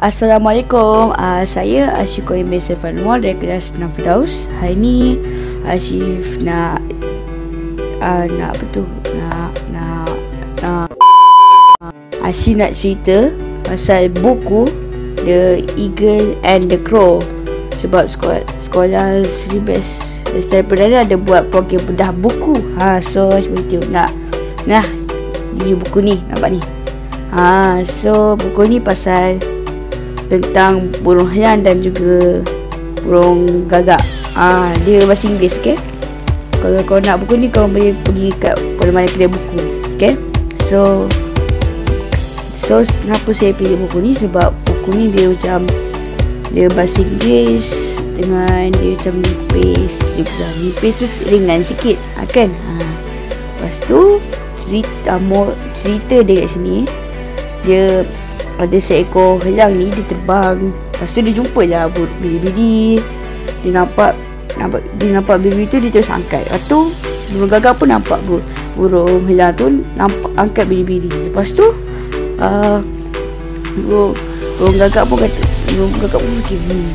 Assalamualaikum. Uh, saya Asyik Koim Sefanwar dari kelas 6 Firdaus. Hari ni Asyif nak uh, nak apa tu? Nak nak nak Asyik nak cerita pasal buku The Eagle and the Crow. Sebab sekolah sekolah Silibes Lestari Perdana ada buat program bedah buku. Ha so tu nak nah ini buku ni nampak ni. Ha so buku ni pasal tentang burung hayan dan juga burung gagak. Ah, ha, dia bahasa Inggeris, okey. Kalau kau nak buku ni kau boleh pergi kat mana mana kedai buku, okey. So So kenapa saya pilih buku ni sebab buku ni dia macam dia bahasa Inggeris dengan dia macam nipis juga. Nipis tu ringan sikit, ha, kan? Ha. Lepas tu cerita more cerita dia kat sini dia ada seekor helang ni dia terbang. Lepas tu dia jumpa lah biri-biri dia nampak nampak dia nampak biri tu dia terus angkat. Lepas tu burung gagak pun nampak bur, burung helang tu nampak angkat biri-biri lepas tu uh, burung, burung gagak pun kata burung gagak pun fikir hmm,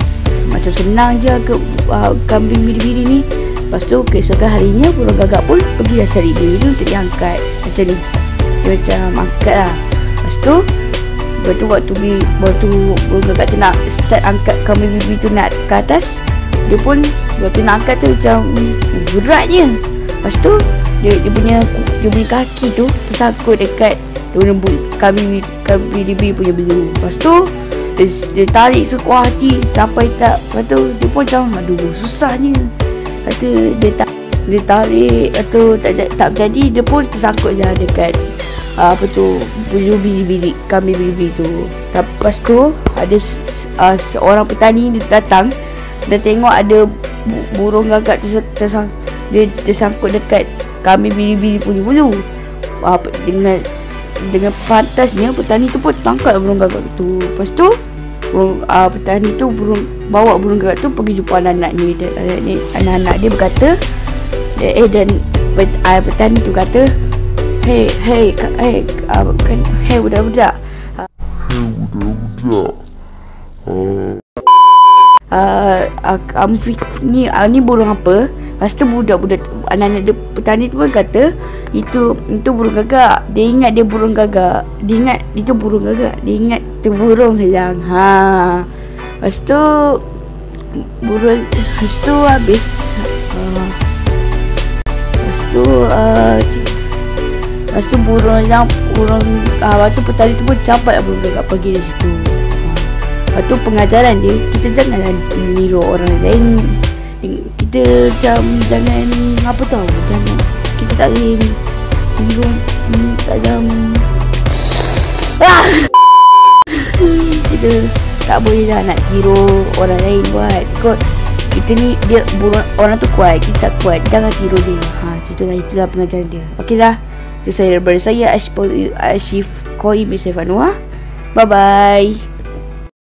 macam senang je ke uh, kambing biri-biri ni. Lepas tu keesokan harinya burung gagak pun pergi dah cari biri tu untuk diangkat macam ni. Dia macam angkat lah. Lepas tu Lepas tu waktu bi, waktu gagak tu nak start angkat kambing bibi tu nak ke atas Dia pun waktu nak angkat tu macam beratnya. Lepas tu dia, dia punya dia punya kaki tu tersangkut dekat daun lembu kambing, kambing bibi punya belu Lepas tu dia, dia tarik sekuat hati sampai tak Lepas tu dia pun macam aduh susahnya. Lepas tu dia tak dia tarik atau tak, tak, tak jadi dia pun tersangkut je dekat uh, apa tu bulu bili-bili kami bili-bili tu. Lepas tu ada uh, seorang petani dia datang dan tengok ada burung gagak tersang, tersang, dia tersangkut dekat kami bili-bili punya bulu. Uh, dengan dengan pantasnya petani tu pun tangkap burung gagak tu. Lepas tu burung, uh, petani tu burung bawa burung gagak tu pergi jumpa anak-anak ni anak-anak dia berkata eh dan pet, petani tu kata Hey, hey, hey, uh, kan, hey budak-budak. Hey budak-budak. Uh, uh, um, ni, uh, ni burung apa? Lepas tu budak-budak anak-anak dia petani tu pun kata itu itu burung gagak. Dia ingat dia burung gagak. Dia ingat itu burung gagak. Dia ingat itu burung hilang. Ha. Lepas tu burung lepas tu habis. Uh, lepas tu uh, Lepas tu burung yang burung ah, Lepas tu petani tu pun campak burung gagak pergi dari situ. Lepas tu pengajaran dia Kita janganlah meniru orang lain. Kita macam jangan Apa tau Jangan Kita tak boleh Meniru Tak macam ah! Kita tak boleh lah nak tiru orang lain buat. Kau kita ni dia burung orang tu kuat kita tak kuat. Jangan tiru dia. Ha itulah itulah pengajaran dia. Okeylah itu saya daripada saya Ashif Koi Misif Anwar Bye bye